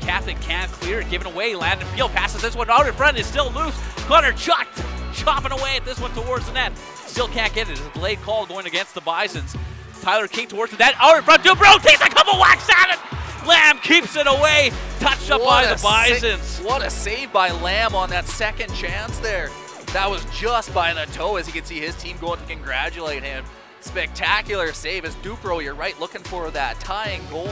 Catholic can't clear, giving away. Landon Peel passes this one out in front. It's still loose. Connor chucked, chopping away at this one towards the net. Still can't get it. It's a delayed call going against the Bisons. Tyler King towards the net. Out in front. Dubrow takes a couple whacks at it. Lamb keeps it away. Touched up by the Bisons. what a save by Lamb on that second chance there. That was just by the toe as you can see his team going to congratulate him. Spectacular save as Dupro, you're right, looking for that tying goal.